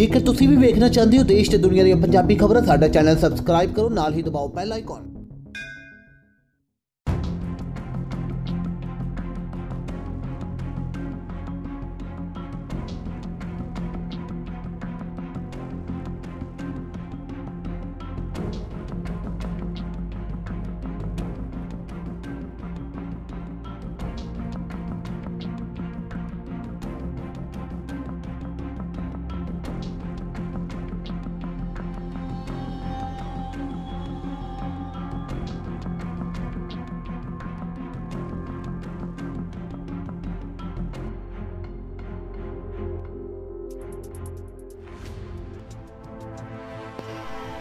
ਜੇਕਰ ਤੁਸੀਂ ਵੀ ਵੇਖਣਾ ਚਾਹੁੰਦੇ ਹੋ ਦੇਸ਼ ਤੇ ਦੁਨੀਆ ਦੀਆਂ ਪੰਜਾਬੀ ਖਬਰਾਂ, ਸਾਡਾ ਚੈਨਲ ਸਬਸਕ੍ਰਾਈਬ ਕਰੋ, ਨਾਲ ਹੀ ਦਬਾਓ ਬੈਲ ਆਈਕਨ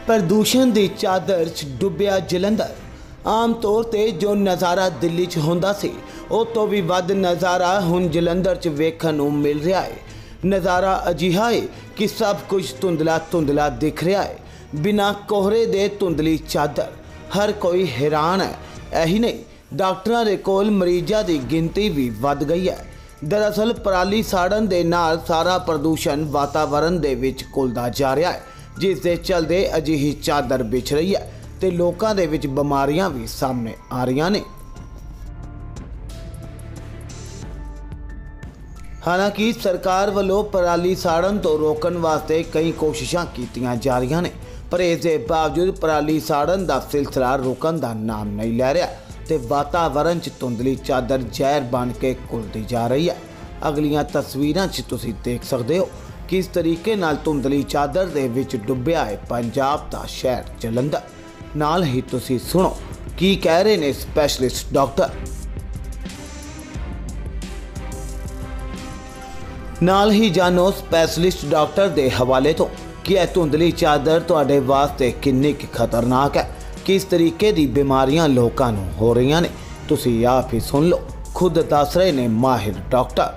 ਪ੍ਰਦੂਸ਼ਣ ਦੀ ਚਾਦਰ 'ਚ ਡੁੱਬਿਆ ਜਲੰਧਰ। ਆਮ ਤੌਰ ਤੇ ਜੋ ਨਜ਼ਾਰਾ ਦਿੱਲੀ 'ਚ ਹੁੰਦਾ ਸੀ, ਉਹ ਤੋਂ ਵੀ ਵੱਧ ਨਜ਼ਾਰਾ ਹੁਣ ਜਲੰਧਰ 'ਚ ਵੇਖਣ ਨੂੰ ਮਿਲ ਰਿਹਾ ਹੈ ਨਜ਼ਾਰਾ ਅਜਿਹਾ ਹੈ ਕਿ ਸਭ ਕੁਝ ਧੁੰਦਲਾ ਧੁੰਦਲਾ ਦਿਖ ਰਿਹਾ ਹੈ ਬਿਨਾਂ ਕੋਹਰੇ ਦੇ ਧੁੰਦਲੀ ਚਾਦਰ, ਹਰ ਕੋਈ ਹੈਰਾਨ ਹੈ। ਇਹੀ ਨਹੀਂ, ਡਾਕਟਰਾਂ ਦੇ ਕੋਲ ਮਰੀਜ਼ਾਂ ਦੀ ਗਿਣਤੀ ਵੀ ਵੱਧ ਗਈ ਹੈ। ਦਰਅਸਲ ਪਰਾਲੀ ਸਾੜਨ ਦੇ ਨਾਲ ਸਾਰਾ ਪ੍ਰਦੂਸ਼ਣ ਵਾਤਾਵਰਣ ਦੇ ਵਿੱਚ ਘੁਲਦਾ ਜਾ ਰਿਹਾ ਹੈ ਜਿਸ ਦੇ ਚਲਦੇ ਅਜਿਹੀ ਚਾਦਰ ਵਿਛ ਰਹੀ ਹੈ ਤੇ ਲੋਕਾਂ ਦੇ ਵਿੱਚ ਬਿਮਾਰੀਆਂ ਵੀ ਸਾਹਮਣੇ ਆ ਰਹੀਆਂ ਨੇ। ਹਾਲਾਂਕਿ ਸਰਕਾਰ ਵੱਲੋਂ ਪਰਾਲੀ ਸਾੜਨ ਤੋਂ ਰੋਕਣ ਵਾਸਤੇ ਕਈ ਕੋਸ਼ਿਸ਼ਾਂ ਕੀਤੀਆਂ ਜਾ ਰਹੀਆਂ ਨੇ, ਪਰ ਇਸ ਦੇ ਬਾਵਜੂਦ ਪਰਾਲੀ ਸਾੜਨ ਦਾ ਸਿਲਸਿਲਾ ਰੁਕਣ ਦਾ ਨਾਮ ਨਹੀਂ ਲੈ ਰਿਹਾ ਤੇ ਵਾਤਾਵਰਣ 'ਚ ਧੁੰਦਲੀ ਚਾਦਰ ਜ਼ਹਿਰ ਬਣ ਕੇ ਘੁਲਦੀ ਜਾ ਰਹੀ ਹੈ। ਅਗਲੀਆਂ ਤਸਵੀਰਾਂ 'ਚ ਤੁਸੀਂ ਦੇਖ ਸਕਦੇ ਹੋ ਕਿਸ ਤਰੀਕੇ ਨਾਲ ਧੁੰਦਲੀ ਚਾਦਰ ਦੇ ਵਿੱਚ ਡੁੱਬਿਆ ਹੈ? ਪੰਜਾਬ ਦਾ ਸ਼ਹਿਰ ਜਲੰਧਰ। ਨਾਲ ਹੀ ਤੁਸੀਂ ਸੁਣੋ, ਕੀ ਕਹਿ ਰਹੇ ਨੇ ਸਪੈਸ਼ਲਿਸਟ ਡਾਕਟਰ ਨਾਲ ਹੀ ਜਾਣੋ ਸਪੈਸ਼ਲਿਸਟ ਡਾਕਟਰ ਦੇ ਹਵਾਲੇ ਤੋਂ, ਕਿ ਇਹ ਧੁੰਦਲੀ ਚਾਦਰ ਤੁਹਾਡੇ ਵਾਸਤੇ ਕਿੰਨੀ ਕੁ ਖਤਰਨਾਕ ਹੈ? ਕਿਸ ਤਰੀਕੇ ਦੀ ਬਿਮਾਰੀਆਂ ਲੋਕਾਂ ਨੂੰ ਹੋ ਰਹੀਆਂ ਨੇ? ਤੁਸੀਂ ਆਪ ਹੀ ਸੁਣ ਲਓ। ਖੁਦ ਦੱਸ ਰਹੇ ਨੇ ਮਾਹਿਰ ਡਾਕਟਰ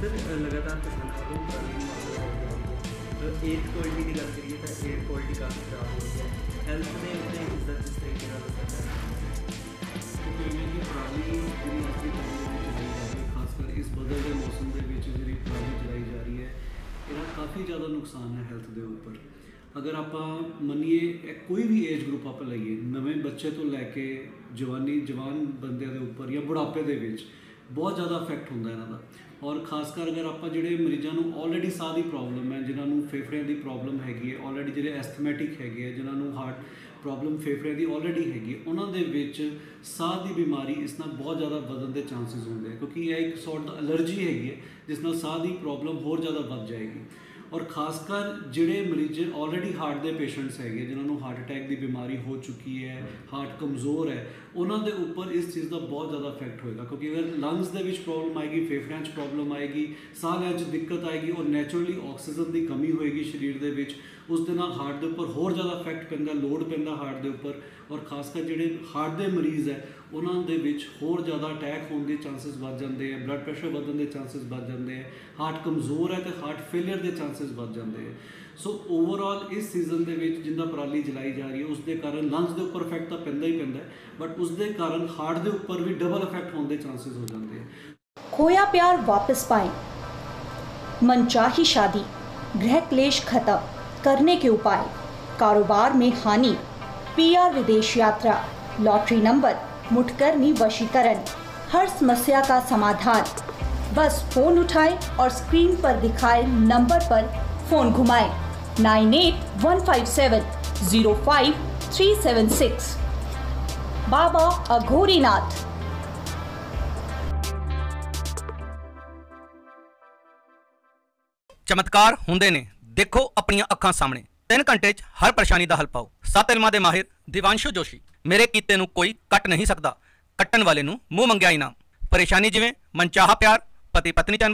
ਸਰ ਲਗਾਤਾਰ ਕਿਸਾਨਾਂ ਵੱਲੋਂ ਪਰਾਲੀ ਨੂੰ ਏਅਰ ਕੁਆਲਿਟੀ ਦੀ ਗੱਲ ਕਰੀਏ ਤਾਂ ਏਅਰ ਕੁਆਲਿਟੀ ਕਾਫੀ ਖਰਾਬ ਹੋ ਰਹੀ ਹੈ। ਹੈਲਥ ਦੇ ਉੱਤੇ ਇਸ ਦਾ ਕਿਸ ਤਰੀਕੇ ਨਾਲ ਅਸਰ ਹੈ? ਕਿਉਂਕਿ ਜਿਵੇਂ ਕਿ ਜਿਹੜੀ ਅੱਜ ਦੇ ਟਾਈਮ ਚਲਾਈ ਜਾ ਰਹੀ ਹੈ, ਖਾਸ ਕਰ ਇਸ ਬਦਲਦੇ ਮੌਸਮ ਦੇ ਵਿੱਚ ਜਿਹੜੀ ਪਰਾਲੀ ਚਲਾਈ ਜਾ ਰਹੀ ਹੈ, ਇਹਦਾ ਕਾਫੀ ਜ਼ਿਆਦਾ ਨੁਕਸਾਨ ਹੈ ਹੈਲਥ ਦੇ ਉੱਪਰ। ਅਗਰ ਆਪਾਂ ਮੰਨੀਏ ਕੋਈ ਵੀ ਏਜ ਗਰੁੱਪ ਆਪਾਂ ਲਈਏ, ਨਵੇਂ ਬੱਚੇ ਤੋਂ ਲੈ ਕੇ ਜਵਾਨੀ, ਜਵਾਨ ਬੰਦਿਆਂ ਦੇ ਉੱਪਰ ਜਾਂ ਬੁਢਾਪੇ ਦੇ ਵਿੱਚ ਬਹੁਤ ਜ਼ਿਆਦਾ ਇਫੈਕਟ ਹੁੰਦਾ ਇਹਨਾਂ ਦਾ। ਔਰ ਖਾਸ ਕਰ ਅਗਰ ਆਪਾਂ ਜਿਹੜੇ ਮਰੀਜ਼ਾਂ ਨੂੰ ਆਲਰੇਡੀ ਸਾਹ ਦੀ ਪ੍ਰੋਬਲਮ ਹੈ, ਜਿਨ੍ਹਾਂ ਨੂੰ ਫੇਫੜਿਆਂ ਦੀ ਪ੍ਰੋਬਲਮ ਹੈਗੀ ਹੈ ਆਲਰੇਡੀ ਜਿਹੜੇ ਐਸਥਮੈਟਿਕ ਹੈਗੇ ਹੈ, ਜਿਨ੍ਹਾਂ ਨੂੰ ਹਾਰਟ ਪ੍ਰੋਬਲਮ ਫੇਫੜਿਆਂ ਦੀ ਆਲਰੇਡੀ ਹੈਗੀ ਉਹਨਾਂ ਦੇ ਵਿੱਚ ਸਾਹ ਦੀ ਬਿਮਾਰੀ ਇਸ ਨਾਲ ਬਹੁਤ ਜ਼ਿਆਦਾ ਵਧਣ ਦੇ ਚਾਂਸਸ ਹੁੰਦੇ ਆ ਕਿਉਂਕਿ ਇਹ ਇੱਕ ਸੌਰਟ ਦਾ ਅਲਰਜੀ ਹੈਗੀ ਹੈ, ਜਿਸ ਨਾਲ ਸਾਹ ਦੀ ਪ੍ਰੋਬਲਮ ਹੋਰ ਜ਼ਿਆਦਾ ਵੱਧ ਜਾਏਗੀ। ਔਰ ਖਾਸ ਕਰ ਜਿਹੜੇ ਮਰੀਜ਼ ਆਲਰੇਡੀ ਹਾਰਟ ਦੇ ਪੇਸ਼ੈਂਟਸ ਹੈਗੇ, ਜਿਨ੍ਹਾਂ ਨੂੰ ਹਾਰਟ ਅਟੈਕ ਦੀ ਬਿਮਾਰੀ ਹੋ ਚੁੱਕੀ ਹੈ ਹਾਰਟ ਕਮਜ਼ੋਰ ਹੈ, ਉਹਨਾਂ ਦੇ ਉੱਪਰ ਇਸ ਚੀਜ਼ ਦਾ ਬਹੁਤ ਜ਼ਿਆਦਾ ਇਫੈਕਟ ਹੋਏਗਾ। ਕਿਉਂਕਿ ਅਗਰ ਲੰਗਸ ਦੇ ਵਿੱਚ ਪ੍ਰੋਬਲਮ ਆਏਗੀ ਫੇਫੜਿਆਂ 'ਚ ਪ੍ਰੋਬਲਮ ਆਏਗੀ, ਸਾਹ ਲੈਣ 'ਚ ਦਿੱਕਤ ਆਏਗੀ ਔਰ ਨੇਚਰਲੀ ਆਕਸੀਜਨ ਦੀ ਕਮੀ ਹੋਏਗੀ ਸਰੀਰ ਦੇ ਵਿੱਚ, ਉਸ ਦੇ ਨਾਲ ਹਾਰਟ ਦੇ ਉੱਪਰ ਹੋਰ ਜ਼ਿਆਦਾ ਇਫੈਕਟ ਪੈਂਦਾ ਲੋਡ ਪੈਂਦਾ ਹਾਰਟ ਦੇ ਉੱਪਰ ਔਰ ਖਾਸ ਕਰ ਜਿਹੜੇ ਹਾਰਟ ਦੇ ਮਰੀਜ਼ ਹੈ ਉਹਨਾਂ ਦੇ ਵਿੱਚ ਹੋਰ ਜ਼ਿਆਦਾ ਅਟੈਕ ਹੋਣ ਦੇ ਚਾਂਸਸ ਵੱਧ ਜਾਂਦੇ ਆ ਬਲੱਡ ਪ੍ਰੈਸ਼ਰ ਵਧਣ ਦੇ ਚਾਂਸਸ ਵੱਧ ਜਾਂਦੇ ਆ ਹਾਰਟ ਕਮਜ਼ੋਰ ਹੈ ਤੇ ਹਾਰਟ ਫੇਲਿਅਰ ਦੇ ਚਾਂਸਸ ਵੱਧ ਜਾਂਦੇ ਆ ਸੋ ਓਵਰਆਲ ਇਸ ਸੀਜ਼ਨ ਦੇ ਵਿੱਚ ਜਿੰਦਾ ਪਰਾਲੀ ਜਲਾਈ ਜਾ ਰਹੀ ਹੈ ਉਸ ਦੇ ਕਾਰਨ ਲੰਗਸ ਦੇ ਉੱਪਰ ਇਫੈਕਟ ਤਾਂ ਪੈਂਦਾ ਹੀ ਪੈਂਦਾ ਬਟ ਉਸ ਦੇ ਕਾਰਨ ਹਾਰਟ ਦੇ ਉੱਪਰ ਵੀ ਡਬਲ ਇਫੈਕਟ ਹੋਣ ਦੇ ਚਾਂਸਸ ਹੋ ਜਾਂਦੇ ਆ खोया प्यार वापस पाएं मनचाही शादी गृह क्लेश खत्म करने के उपाय कारोबार में हानि पीआर विदेश यात्रा लॉटरी नंबर मुठकरनी वशीकरण हर समस्या का समाधान बस फोन उठाएं और स्क्रीन पर दिखाए नंबर पर फोन घुमाएं nine eight one five seven zero five three seven six बाबा अघोरीनाथ ਚਮਤਕਾਰ ਹੁੰਦੇ ਨੇ ਦੇਖੋ ਆਪਣੀਆਂ ਅੱਖਾਂ ਸਾਹਮਣੇ 3 ਘੰਟੇ 'ਚ ਹਰ ਪਰੇਸ਼ਾਨੀ ਦਾ ਹੱਲ ਪਾਓ। ਸੱਤ ਇਲਮਾਂ ਦੇ ਮਾਹਿਰ ਦਿਵਾਂਸ਼ੂ ਜੋਸ਼ੀ। ਮੇਰੇ ਕੀਤੇ ਨੂੰ ਕੋਈ ਕੱਟ ਨਹੀਂ ਸਕਦਾ। ਕੱਟਣ ਵਾਲੇ ਨੂੰ ਮੂੰਹ ਮੰਗਿਆ ਇਨਾਮ। ਪਰੇਸ਼ਾਨੀ ਜਿਵੇਂ ਮਨਚਾਹਾ ਪਿਆਰ ਪਤੀ ਪਤਨੀ ਚ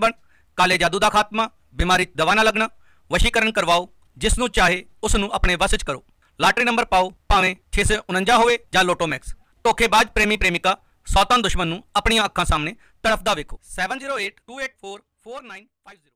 ਕਾਲੇ ਜਾਦੂ ਦਾ ਖਾਤਮਾ, ਬਿਮਾਰੀ ਦਵਾ ਨਾ ਲੱਗਣਾ, ਵਸ਼ੀਕਰਨ ਕਰਵਾਓ, ਜਿਸ ਨੂੰ ਚਾਹੇ ਉਸ ਨੂੰ ਆਪਣੇ ਵਸ 'ਚ ਕਰੋ। ਲਾਟਰੀ ਨੰਬਰ ਪਾਓ, ਭਾਵੇਂ 649 ਹੋਵੇ ਜਾਂ ਲੋਟੋ ਮੈਕਸ। ਧੋਖੇਬਾਜ਼ ਪ੍ਰੇਮੀ ਪ੍ਰੇਮਿਕਾ ਸੌਤਨ ਦੁਸ਼ਮਣ ਨੂੰ ਆਪਣੀਆਂ ਅੱਖਾਂ ਸਾਹਮਣੇ ਤੜਫਦਾ ਵੇਖੋ। 7082844950